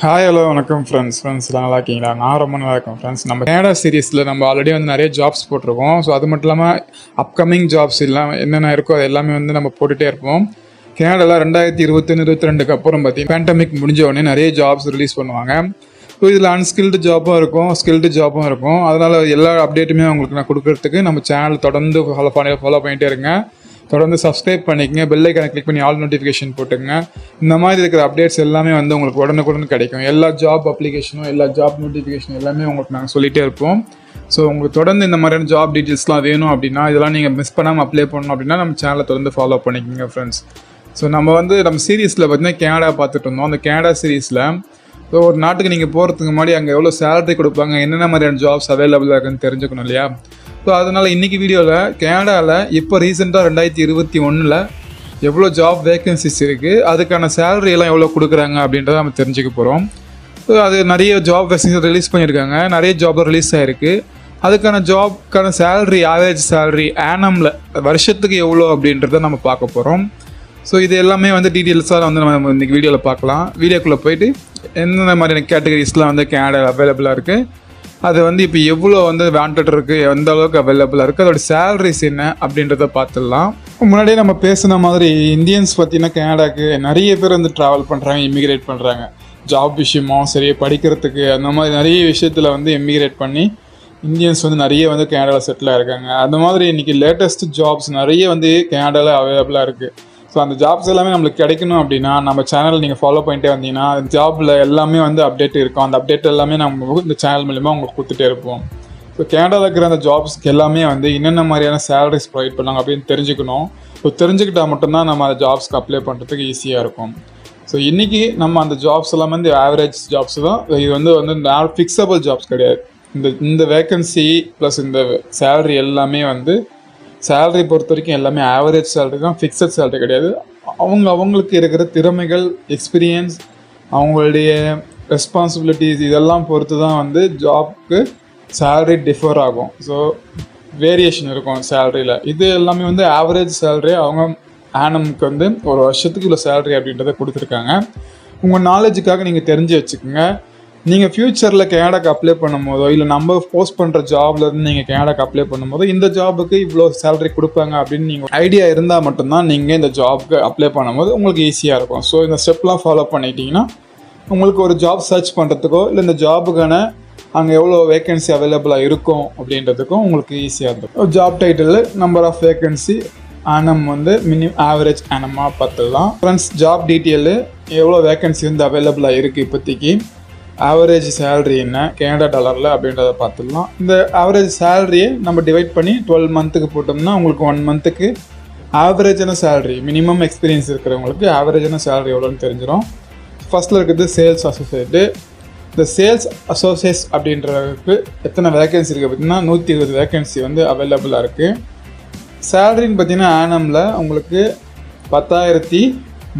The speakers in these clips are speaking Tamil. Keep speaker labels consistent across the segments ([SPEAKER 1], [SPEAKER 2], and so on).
[SPEAKER 1] ஹாய் ஹலோ வணக்கம் ஃப்ரெண்ட்ஸ் ஃப்ரெண்ட்ஸ்லாம் நல்லா இருக்கீங்களா? நான் ரொம்ப நல்லா இருக்கேன் ஃப்ரெண்ட்ஸ் நம்ம கேனடா சீரீஸில் நம்ம ஆல்ரெடி வந்து நிறைய ஜாப்ஸ் போட்டிருக்கோம். ஸோ அது மட்டும் இல்லாமல் அப்கமிங் ஜாப்ஸ் எல்லாம் என்னென்ன இருக்கோ அது எல்லாமே வந்து நம்ம போட்டுகிட்டே இருப்போம். கேனடாவில் ரெண்டாயிரத்தி இருபத்தொன்று இருபத்தி ரெண்டுக்கு அப்புறம் பார்த்தீங்கன்னா பேண்டமிக் முடிஞ்ச உடனே நிறைய ஜாப்ஸ் ரிலீஸ் பண்ணுவாங்க. ஸோ இதில் அன்ஸ்கில்டு ஜாப்பும் இருக்கும் ஸ்கில்டு ஜாப்பும் இருக்கும். அதனால் எல்லா அப்டேட்டுமே உங்களுக்கு நான் கொடுக்கறதுக்கு நம்ம சேனல் தொடர்ந்து ஃபாலோ பண்ணி ஃபாலோ பண்ணிகிட்டே இருங்க. தொடர்ந்து சப்ஸ்கிரைப் பண்ணிக்கங்க பெல்லைக்கான கிளிக் பண்ணி ஆல் நோட்டிஃபிகேஷன் போட்டுங்க இந்த மாதிரி இருக்கிற அப்டேட்ஸ் எல்லாமே வந்து உங்களுக்கு உடனுக்குடன் கிடைக்கும். எல்லா ஜாப் அப்ளிகேஷனும் எல்லா ஜாப் நோட்டிஃபிகேஷன் எல்லாமே உங்களுக்கு நாங்கள் சொல்லிகிட்டே இருப்போம். ஸோ உங்களுக்கு தொடர்ந்து இந்த மாதிரியான ஜாப் டீட்டெயில்ஸ்லாம் வேணும் அப்படின்னா இதெல்லாம் நீங்கள் மிஸ் பண்ணாமல் அப்ளை பண்ணணும் அப்படின்னா நம்ம சேனலை தொடர்ந்து ஃபாலோ பண்ணிக்கோங்க ஃப்ரெண்ட்ஸ் ஸோ நம்ம வந்து நம்ம சீரீஸில் பார்த்தீங்கன்னா கேனடா பார்த்துட்டு இருந்தோம். அந்த கேனடா சீரீஸில் ஸோ ஒரு நாட்டுக்கு நீங்கள் போகிறதுக்கு முன்னாடி அங்கே எவ்வளோ சேலரி கொடுப்பாங்க என்னென்ன மாதிரியான ஜாப்ஸ் அவைலபிளாக இருக்குன்னு தெரிஞ்சுக்கணும் இல்லையா? ஸோ அதனால் இன்றைக்கி வீடியோவில் கேனடாவில் இப்போ ரீசெண்டாக ரெண்டாயிரத்தி இருபத்தி ஒன்றில் எவ்வளோ ஜாப் வேக்கன்சிஸ் இருக்குது அதுக்கான சேலரி எல்லாம் எவ்வளோ கொடுக்குறாங்க அப்படின்றத நம்ம தெரிஞ்சுக்க போகிறோம் ஸோ அது நிறைய ஜாப் வேக்கன்சி ரிலீஸ் பண்ணியிருக்காங்க நிறைய ஜாப் ரிலீஸ் ஆகிருக்கு அதுக்கான ஜாப்க்கான சேலரி ஆவரேஜ் சேலரி ஆனமில் வருஷத்துக்கு எவ்வளோ அப்படின்றத நம்ம பார்க்க போகிறோம் ஸோ இது எல்லாமே வந்து டீட்டெயில்ஸாக வந்து நம்ம இன்றைக்கி வீடியோவில் பார்க்கலாம். வீடியோக்குள்ளே போயிட்டு எந்தெந்த மாதிரியான கேட்டகரிஸ்லாம் வந்து கேனடா அவைலபிளாக இருக்குது அது வந்து இப்போ எவ்வளோ வந்து வேண்டட் இருக்குது எந்த அளவுக்கு அவைலபிளாக இருக்குது அதோட சேலரிஸ் என்ன அப்படின்றத பார்த்துடலாம். முன்னாடியே நம்ம பேசின மாதிரி இந்தியன்ஸ் பார்த்தீங்கன்னா கனடாக்கு நிறைய பேர் வந்து ட்ராவல் பண்ணுறாங்க இமிகிரேட் பண்ணுறாங்க ஜாப் விஷயமும் சரி படிக்கிறதுக்கு அந்த மாதிரி நிறைய விஷயத்தில் வந்து இமிகிரேட் பண்ணி இந்தியன்ஸ் வந்து நிறைய வந்து கனடாவில் செட்டில் ஆகிருக்காங்க அந்த மாதிரி இன்றைக்கி லேட்டஸ்ட் ஜாப்ஸ் நிறைய வந்து கனடாவில் அவைலபிளாக இருக்குது ஸோ அந்த ஜாப்ஸ் எல்லாமே நம்மளுக்கு கிடைக்கணும் அப்படின்னா நம்ம சேனல் நீங்கள் ஃபாலோ பண்ணிட்டே வந்தீங்கன்னா ஜாப்பில் எல்லாமே வந்து அப்டேட் இருக்கும். அந்த அப்டேட் எல்லாமே நம்ம இந்த சேனல் மூலிமா உங்களுக்கு கொடுத்துட்டே இருப்போம். ஸோ கேனடாவில் இருக்கிற அந்த ஜாப்ஸ்க்கு எல்லாமே வந்து என்னென்ன மாதிரியான சேலரிஸ் ப்ரொவைட் பண்ணாங்க அப்படின்னு தெரிஞ்சுக்கணும். ஸோ தெரிஞ்சுக்கிட்டால் மட்டும்தான் நம்ம அந்த ஜாப்ஸ்க்கு அப்ளை பண்ணுறதுக்கு ஈஸியாக இருக்கும். ஸோ இன்றைக்கி நம்ம அந்த ஜாப்ஸ் எல்லாமே வந்து ஆவரேஜ் ஜாப்ஸ் தான். இது வந்து வந்து ஃபிக்ஸபிள் ஜாப்ஸ் கிடையாது. இந்த இந்த வேக்கன்சி ப்ளஸ் இந்த சேலரி எல்லாமே வந்து சேலரி பொறுத்த வரைக்கும் எல்லாமே ஆவரேஜ் சேலரி தான் ஃபிக்ஸட் சேலரி கிடையாது. அவங்க அவங்களுக்கு இருக்கிற திறமைகள் எக்ஸ்பீரியன்ஸ் அவங்களுடைய ரெஸ்பான்சிபிலிட்டிஸ் இதெல்லாம் பொறுத்து தான் வந்து ஜாப்க்கு சேலரி டிஃபர் ஆகும். ஸோ வேரியேஷன் இருக்கும் சேலரியில் இது எல்லாமே வந்து ஆவரேஜ் சேலரி அவங்க ஆனமுக்கு வந்து ஒரு வருஷத்துக்கு இவ்வளோ சேலரி அப்படின்றத கொடுத்துருக்காங்க. உங்கள் நாலேஜுக்காக நீங்கள் தெரிஞ்சு வச்சுக்கோங்க. நீங்கள் ஃப்யூச்சரில் கனடாக்கு அப்ளை பண்ணும் போதோ இல்லை நம்ம போஸ்ட் பண்ணுற ஜாப்ல இருந்து நீங்கள் கனடாக்கு அப்ளை பண்ணும்போது இந்த ஜாபுக்கு இவ்வளோ சேலரி கொடுப்பாங்க அப்படின்னு நீங்கள் ஐடியா இருந்தால் மட்டும்தான் நீங்கள் இந்த ஜாப்க்கு அப்ளை பண்ணும்போது உங்களுக்கு ஈஸியாக இருக்கும். ஸோ இந்த ஸ்டெப்லாம் ஃபாலோ பண்ணிட்டீங்கன்னா உங்களுக்கு ஒரு ஜாப் சர்ச் பண்ணுறதுக்கோ இல்லை இந்த ஜாபுக்கான அங்கே எவ்வளோ வேகன்சி அவைலபிளாக இருக்கும் அப்படின்றதுக்கும் உங்களுக்கு ஈஸியாக இருக்கும். Job title number of vacancy annum வந்து மினிமம் ஆவரேஜ் ஆனமாக பார்த்துடலாம். ஃப்ரெண்ட்ஸ் ஜாப் டீட்டெயிலு எவ்வளோ வேகன்சி வந்து அவைலபிளாக இருக்குது இப்போதைக்கு? ஆவரேஜ் சேலரி என்ன? கனடா டாலரில் அப்படின்றத பார்த்துடலாம். இந்த ஆவரேஜ் சேலரியை நம்ம டிவைட் பண்ணி டுவெல் மந்த்துக்கு போட்டோம்னா உங்களுக்கு ஒன் மந்த்துக்கு ஆவரேஜான சேலரி மினிமம் எக்ஸ்பீரியன்ஸ் இருக்கிறவங்களுக்கு ஆவரேஜான சேலரி எவ்வளோன்னு தெரிஞ்சிடும் ஃபஸ்ட்டில் இருக்கிறது சேல்ஸ் அசோசியேட்டு இந்த சேல்ஸ் அசோசியேட்ஸ் அப்படின்றதுக்கு எத்தனை வேகன்சி இருக்குது பார்த்தீங்கன்னா நூற்றி இருபது வேகன்சி வந்து அவைலபிளாக இருக்குது சேலரின்னு பார்த்தீங்கன்னா ஆனமில் உங்களுக்கு பத்தாயிரத்தி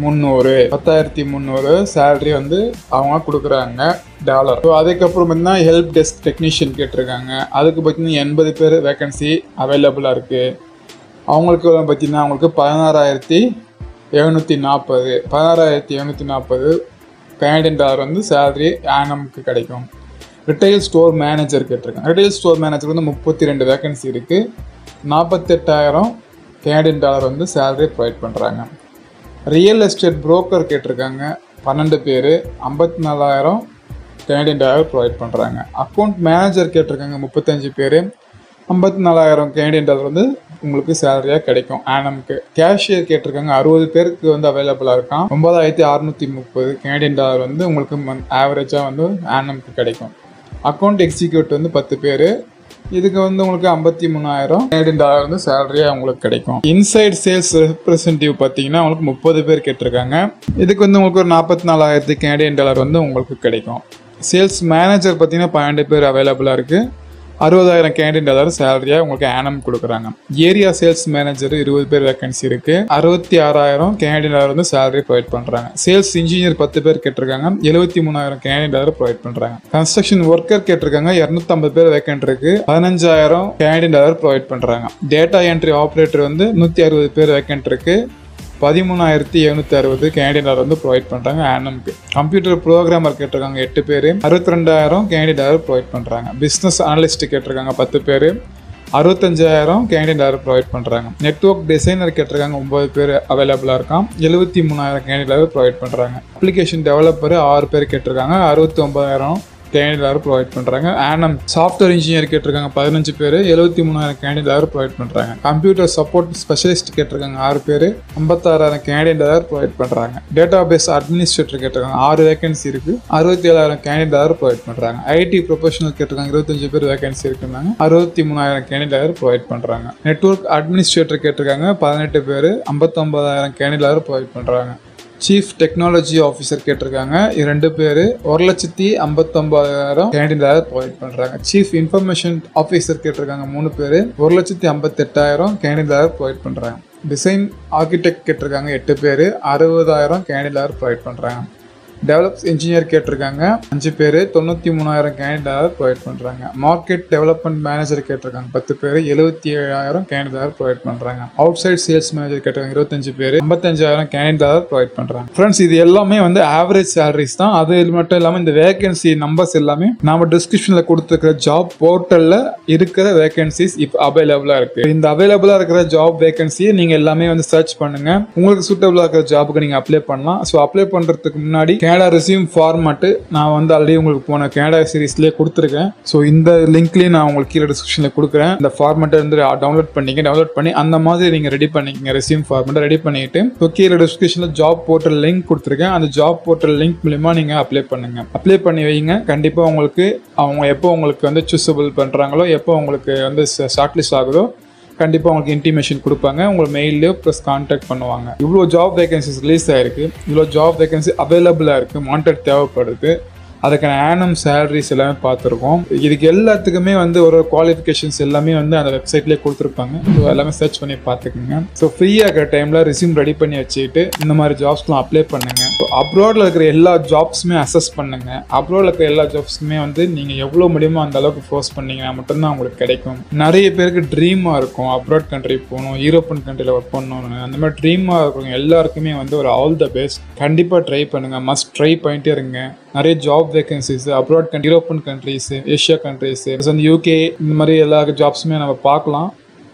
[SPEAKER 1] முந்நூறு பத்தாயிரத்தி முந்நூறு சேலரி வந்து அவங்க கொடுக்குறாங்க டாலர் ஸோ அதுக்கப்புறம் பார்த்தீங்கன்னா ஹெல்ப் டெஸ்க் டெக்னீஷியன் கேட்டிருக்காங்க. அதுக்கு பார்த்தீங்கன்னா எண்பது பேர் வேக்கன்சி அவைலபிளாக இருக்குது அவங்களுக்கு பார்த்தீங்கன்னா அவங்களுக்கு பதினாறாயிரத்தி எழுநூற்றி நாற்பது பதினாறாயிரத்தி எழுநூற்றி நாற்பது கனடியன் டாலர் வந்து சேலரி ஆனமுக்கு கிடைக்கும். ரிட்டைல் ஸ்டோர் மேனேஜர் கேட்டிருக்காங்க. ரிட்டைல் ஸ்டோர் மேனேஜர் வந்து முப்பத்தி ரெண்டு வேக்கன்சி இருக்குது நாற்பத்தெட்டாயிரம் கேனடியன் டாலர் வந்து சேலரி ப்ரொவைட் பண்ணுறாங்க ரியல் எஸ்டேட் புரோக்கர் கேட்டிருக்காங்க. பன்னெண்டு பேர். ஐம்பத்தி நாலாயிரம் கனடியன் டாலர் ப்ரொவைட் பண்ணுறாங்க அக்கௌண்ட் மேனேஜர் கேட்டிருக்காங்க முப்பத்தஞ்சு பேர். ஐம்பத்தி நாலாயிரம் கனடியன் டாலர் வந்து உங்களுக்கு சேலரியாக கிடைக்கும். ஆனம்க்கு கேஷியர் கேட்டிருக்காங்க அறுபது பேருக்கு வந்து அவைலபிளாக இருக்கான். ஒன்பதாயிரத்தி அறுநூற்றி முப்பது கனடியன் டாலர் வந்து உங்களுக்கு மந்த் ஆவரேஜாக வந்து ஆனம்க்கு கிடைக்கும். அக்கௌண்ட் எக்ஸிக்யூட் வந்து பத்து பேர். இதுக்கு வந்து உங்களுக்கு ஐம்பத்தி மூணாயிரம். கனேடியன் டாலர் வந்து சேலரியாக உங்களுக்கு கிடைக்கும். இன்சைட் சேல்ஸ் ரெப்ரசன்டேட்டிவ் பார்த்தீங்கன்னா உங்களுக்கு முப்பது பேர் கேட்டிருக்காங்க. இதுக்கு வந்து உங்களுக்கு ஒரு நாற்பத்தி நாலாயிரத்து கனேடியன் டாலர் வந்து உங்களுக்கு கிடைக்கும். சேல்ஸ் மேனேஜர் பார்த்தீங்கன்னா பன்னெண்டு பேர் அவைலபிளாக இருக்குது அறுபதாயிரம் கேண்டின் அதாவது சேலரியாக உங்களுக்கு ஆனம் கொடுக்குறாங்க. ஏரியா சேல்ஸ் மேனேஜர் இருபது பேர் வேகன்சி இருக்கு. அறுபத்தி ஆறாயிரம் கேண்டின் டாலர் வந்து சேலரி ப்ரொவைட் பண்ணுறாங்க சேல்ஸ் இன்ஜினியர் பத்து பேர் கேட்டிருக்காங்க. எழுபத்தி மூணாயிரம் கேண்டின் டாலர் ப்ரொவைட் பண்ணுறாங்க கன்ஸ்ட்ரக்ஷன் ஒர்க்கர் கேட்டிருக்காங்க. இரநூத்தம்பது பேர் வேகன்ட் இருக்கு. பதினஞ்சாயிரம் கேண்டின் டாலர் ப்ரொவைட் பண்ணுறாங்க டேட்டா என்ட்ரி ஆப்ரேட்டர் வந்து நூற்றி அறுபது பேர் வேகன்ட் இருக்கு. பதிமூணாயிரத்தி எழுநூற்றி அறுபது கேண்டிடேட் டாலர் வந்து ப்ரொவைட் பண்ணுறாங்க ஆனம்க்கு கம்ப்யூட்டர் ப்ரோக்ராமர் கேட்டிருக்காங்க எட்டு பேர். அறுபத்தி ரெண்டாயிரம் கேண்டிடேட் டாலர் ப்ரொவைட் பண்ணுறாங்க பிஸ்னஸ் அனலிஸ்ட் கேட்டிருக்காங்க பத்து பேர். அறுபத்தஞ்சாயிரம் கேண்டிடேட் டாலர் ப்ரொவைட் பண்ணுறாங்க நெட்ஒர்க் டிசைனர் கேட்டிருக்காங்க ஒம்பது பேர் அவைலபிளாக இருக்கான் எழுபத்தி மூணாயிரம் கேண்டிடேட் டாலர் ப்ரொவைட் பண்ணுறாங்க அப்ளிகேஷன் டெவலப்பர் ஆறு பேர் கேட்டிருக்காங்க. அறுபத்தி ஒம்பதாயிரம் கேண்டிடேட் ப்ரொவைட் பண்ணுறாங்க ஆனம் சாஃப்ட்வேர் இன்ஜினியர் கேட்டிருக்காங்க பதினஞ்சு பேர். எழுபத்தி மூணாயிரம் கேண்டிடேட் ப்ரொவைட் பண்ணுறாங்க கம்ப்யூட்டர் சப்போர்ட் ஸ்பெஷலிஸ்ட் கேட்டிருக்காங்க ஆறு பேர். ஐம்பத்தாறாயிரம் கேண்டிடேட் ப்ரொவைட் பண்ணுறாங்க டேட்டா பேஸ் அட்மினிஸ்ட்ரேட்டர் கேட்டிருக்காங்க ஆறு வேகன்சி இருக்குது அறுபத்தி ஏழாயிரம் கேண்டிடேட் ப்ரொவைட் பண்ணுறாங்க ஐடி ப்ரொஃபஷனல் கேட்டிருக்காங்க இருபத்தஞ்சு பேர் வேகன்சி இருக்குன்னாங்க. அறுபத்தி மூணாயிரம் கேண்டிடேட் ப்ரொவைட் பண்ணுறாங்க நெட்ஒர்க் அட்மினிஸ்ட்ரேட்டர் கேட்டிருக்காங்க பதினெட்டு பேர். ஐம்பத்தொம்பதாயிரம் கேண்டிடேட் ப்ரொவைட் பண்ணுறாங்க சீஃப் டெக்னாலஜி ஆஃபீஸர் கேட்டிருக்காங்க. இது ரெண்டு பேர் ஒரு லட்சத்தி ஐம்பத்தொம்பதாயிரம் கேண்டிடேட் ப்ரொவைட் பண்ணுறாங்க சீஃப் இன்ஃபர்மேஷன் ஆஃபீஸர் கேட்டிருக்காங்க மூணு பேர். ஒரு லட்சத்தி ஐம்பத்தெட்டாயிரம் கேண்டிடேட் ப்ரொவைட் பண்ணுறாங்க டிசைன் ஆர்கிடெக்ட் கேட்டிருக்காங்க எட்டு பேர். அறுபதாயிரம் கேண்டிடேட் ப்ரொவைட் பண்ணுறாங்க டெவலப்ஸ் இன்ஜினியர் கேட்டிருக்காங்க. அஞ்சு பேர் தொண்ணூற்றி மூணாயிரம் கேண்டிடேட் ப்ரொவைட் பண்ணுறாங்க மார்க்கெட் டெவலப்மெண்ட் மேனேஜர் கேட்டிருக்காங்க. பத்து பேர் எழுபத்தி ஏழாயிரம் கேண்டிடேட் ப்ரொவைட் பண்ணுறாங்க அவுட் சைட் சேல்ஸ் மேனேஜர் கேட்டிருக்காங்க. இருபத்தஞ்சு பேர் ஐம்பத்தஞ்சாயிரம் கேண்டிடேட் ப்ரொவைட் பண்ணுறாங்க ஃப்ரெண்ட்ஸ் இது எல்லாமே வந்து ஆவரேஜ் சேலரிஸ் தான். அது மட்டும் இல்லாமல் இந்த வேகன்சி நம்பர்ஸ் எல்லாமே நம்ம டிஸ்கிரிப்ஷனில் கொடுத்துருக்கிற ஜாப் போர்ட்டலில் இருக்கிற வேகன்சிஸ் இப்போ அவைலபிளாக இருக்குது இந்த அவைலபிளாக இருக்கிற ஜாப் வேகன்சியை நீங்கள் எல்லாமே வந்து சர்ச் பண்ணுங்கள் உங்களுக்கு சூட்டபிளாக இருக்கிற ஜாபுக்கு நீங்கள் அப்ளை பண்ணலாம். ஸோ அப்ளை பண்ணுறதுக்கு முன்னாடி கேனடா ரெசியூம் ஃபார்மேட்டு நான் வந்து ஆல்ரெடி உங்களுக்கு போன கேனடா சீரீஸ்லேயே கொடுத்துருக்கேன். ஸோ இந்த லிங்க்லேயே நான் உங்களுக்கு கீழே டிஸ்கிரிப்ஷனில் கொடுக்குறேன். இந்த ஃபார்மேட்டை வந்து டவுன்லோட் பண்ணிக்க டவுன்லோட் பண்ணி அந்த மாதிரி நீங்கள் ரெடி பண்ணிக்கங்க ரெசியூம் ஃபார்மேட்டை ரெடி பண்ணிட்டு ஸோ கீழே டிஸ்கிரிப்ஷனில் ஜாப் போர்ட்டல் லிங்க் கொடுத்துருக்கேன். அந்த ஜாப் போர்ட்டல் லிங்க் மூலிமா நீங்கள் அப்ளை பண்ணுங்க. அப்ளை பண்ணி வைங்க. கண்டிப்பாக உங்களுக்கு அவங்க எப்போ உங்களுக்கு வந்து சூஸபிள் பண்ணுறாங்களோ எப்போ உங்களுக்கு வந்து ஷார்ட்லிஸ்ட் ஆகுதோ கண்டிப்பாக உங்களுக்கு இன்டிமேஷன் கொடுப்பாங்க. உங்களை மெயிலையோ ப்ளஸ் காண்டாக்ட் பண்ணுவாங்க. இவ்வளோ ஜாப் வேகன்சிஸ் ரிலீஸ் ஆயிருக்கு. இவ்வளோ ஜாப் வேகன்சி அவைலபிளாக இருக்குது மாண்டட் தேவைப்படுது. அதுக்கான ஆனம் சேலரிஸ் எல்லாமே பார்த்துருக்கோம். இதுக்கு எல்லாத்துக்குமே வந்து ஒரு குவாலிஃபிகேஷன்ஸ் எல்லாமே வந்து அந்த வெப்சைட்லேயே கொடுத்துருப்பாங்க. ஸோ எல்லாமே சர்ச் பண்ணி பார்த்துக்குங்க. ஸோ ஃப்ரீயாக இருக்கிற டைமில் ரிசியூம் ரெடி பண்ணி வச்சுக்கிட்டு இந்த மாதிரி ஜாப்ஸ்லாம் அப்ளை பண்ணுங்க. ஸோ அப்ராடில் இருக்கிற எல்லா ஜாப்ஸுமே அசஸ் பண்ணுங்க. அப்ராடில் இருக்கிற எல்லா ஜாப்ஸுமே வந்து நீங்கள் எவ்வளோ முடியுமோ அந்த அளவுக்கு ஃபோர்ஸ் பண்ணீங்கன்னா மட்டும்தான் உங்களுக்கு கிடைக்கும். நிறைய பேருக்கு ட்ரீமாக இருக்கும். அப்ராட் கண்ட்ரி போகணும் யூரோப்பியன் கண்ட்ரியில் ஒர்க் பண்ணணும்னு. அந்த மாதிரி ட்ரீமாக இருக்கிறவங்க எல்லாருக்குமே வந்து ஒரு ஆல் த பெஸ்ட் கண்டிப்பாக ட்ரை பண்ணுங்கள் மஸ்ட் ட்ரை பண்ணிட்டே இருங்க. நிறைய job vacancies abroad country European countries Asia countries அந்த யூகே இந்த மாதிரி எல்லா ஜாப்ஸுமே நம்ம பார்க்கலாம்.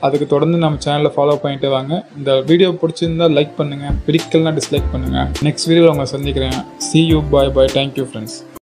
[SPEAKER 1] அதுக்கு தொடர்ந்து நம்ம சேனலில் ஃபாலோ பண்ணிட்டு வாங்க. இந்த வீடியோ பிடிச்சிருந்தா லைக் பண்ணுங்கள் பிடிக்கலனா டிஸ்லைக் பண்ணுங்கள் நெக்ஸ்ட் வீடியோவில் உங்களை சந்திக்கிறேன். See you bye bye thank you friends